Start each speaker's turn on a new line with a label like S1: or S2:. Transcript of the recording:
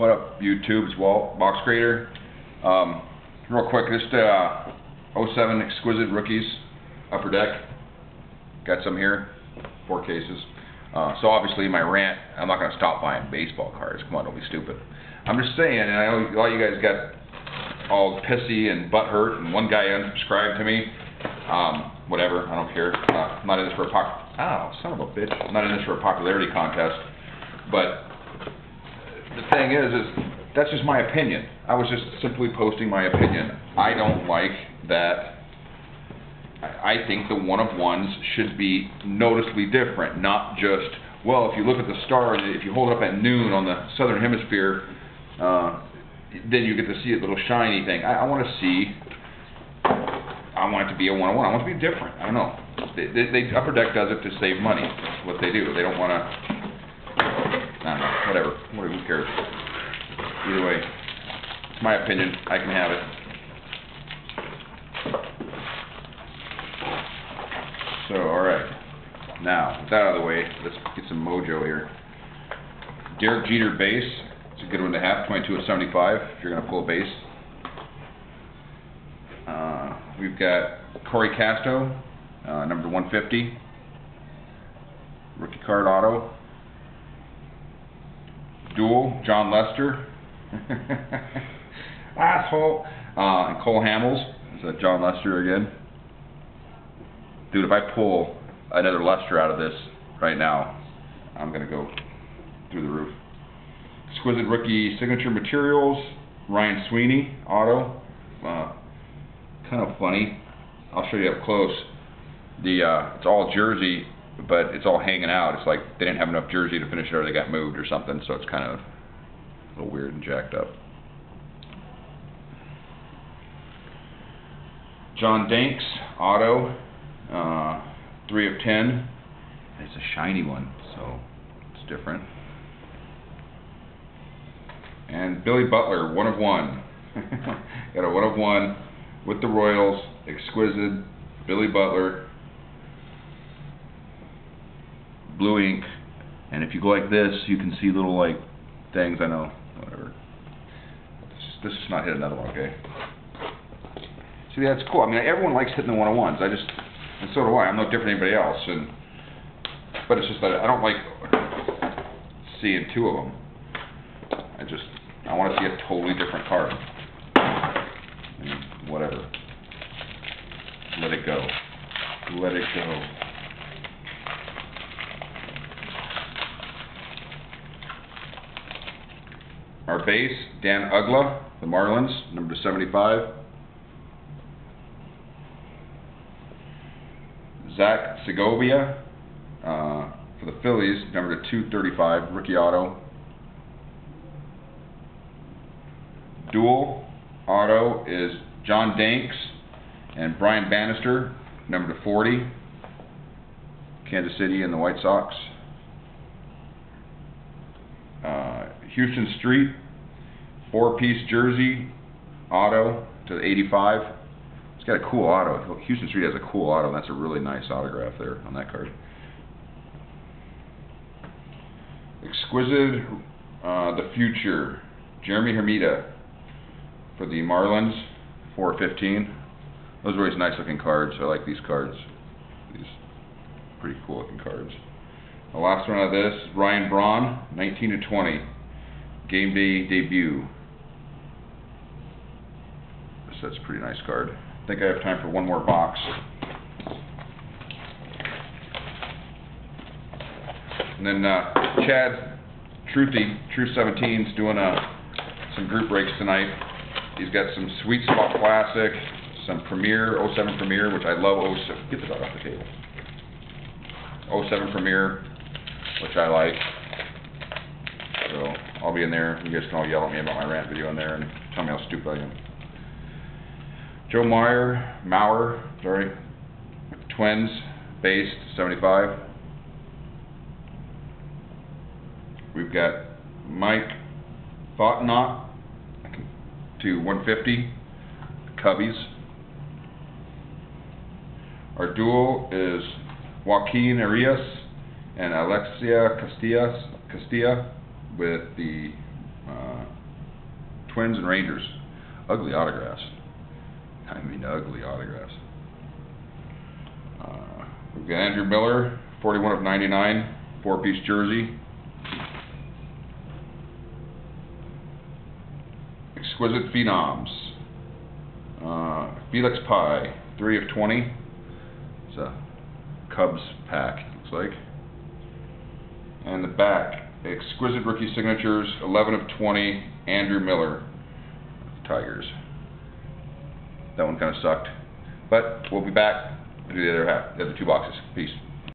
S1: What up, YouTube? It's Walt, Boxgrader. Um, real quick, just uh, 07 Exquisite Rookies, Upper Deck. Got some here, four cases. Uh, so obviously my rant, I'm not going to stop buying baseball cards. Come on, don't be stupid. I'm just saying, and I know a lot of you guys got all pissy and butthurt, and one guy unsubscribed to me. Um, whatever, I don't care. Uh, I'm not in this for a pop. Oh, son of a bitch! I'm not in this for a popularity contest. But the thing is, is that's just my opinion. I was just simply posting my opinion. I don't like that. I think the one of ones should be noticeably different, not just well. If you look at the star, if you hold it up at noon on the southern hemisphere, uh, then you get to see a little shiny thing. I, I want to see. I want it to be a one-on-one. I want it to be different. I don't know. They, they, they Upper Deck does it to save money. That's what they do. They don't want to. Don't know. Whatever. Whatever. Who cares? Either way, it's my opinion. I can have it. So, all right. Now, with that out of the way, let's get some mojo here. Derek Jeter base. It's a good one to have. 22 of 75 if you're going to pull a base. Uh, we've got Kory Casto, uh, number 150. Rookie card auto. Dual, Jon Lester. Asshole. Uh, and Cole Hamels. Is that Jon Lester again? Dude, if I pull another Lester out of this right now, I'm going to go through the roof. Exquisite Rookie Signature Materials, Ryan Sweeney, auto. Uh, kind of funny. I'll show you up close. The uh, It's all jersey, but it's all hanging out. It's like they didn't have enough jersey to finish it or they got moved or something, so it's kind of a little weird and jacked up. John Danks, auto, uh, 3 of 10. It's a shiny one, so it's different. And Billy Butler, 1 of 1. Got a 1 of 1 with the Royals, exquisite, Billy Butler, blue ink. And if you go like this, you can see little like things. I know, whatever. This is not hit another one, okay? See, that's cool. I mean, everyone likes hitting the one on ones. I just, and so do I. I'm no different than anybody else. And but it's just that I don't like seeing two of them. I just, I want to see a totally different card. Whatever. Let it go. Let it go. Our base, Dan Uggla, the Marlins, number 75. Zach Segovia uh, for the Phillies, number 235, rookie auto. Dual auto is John Danks and Brian Bannister, number 40, Kansas City and the White Sox. Huston Street, four-piece jersey auto to 85. It's got a cool auto. Huston Street has a cool auto, and that's a really nice autograph there on that card. Exquisite uh, The Future, Jeremy Hermida for the Marlins, 415. Those are always nice looking cards. I like these cards. These pretty cool looking cards. The last one of this, Ryan Braun, 19 to 20. Game day debut. That's a pretty nice card. I think I have time for one more box. And then uh, Chad Truthy, True 17's doing uh, some group breaks tonight. He's got some Sweet Spot Classic, some Premier, 07 Premier, which I love 07. Get the dog off the table. 07 Premier, which I like. So I'll be in there. You guys can all yell at me about my rant video in there and tell me how stupid I am. Joe Meyer, Mauer, sorry, Twins, based 75. We've got Mike Fontenot to 150, Cubbies. Our duel is Joaquin Arias and Alexia Castilla, Castilla with the Uh, Twins and Rangers, ugly autographs. I mean, ugly autographs. Uh, we've got Andrew Miller, 41 of 99, four-piece jersey. Exquisite Phenoms. Uh, Felix Pie, 3 of 20. It's a Cubs pack, looks like. And the back, Exquisite Rookie Signatures, 11 of 20, Andrew Miller, Tigers. That one kind of sucked. But we'll be back to do the other half, the other two boxes. Peace.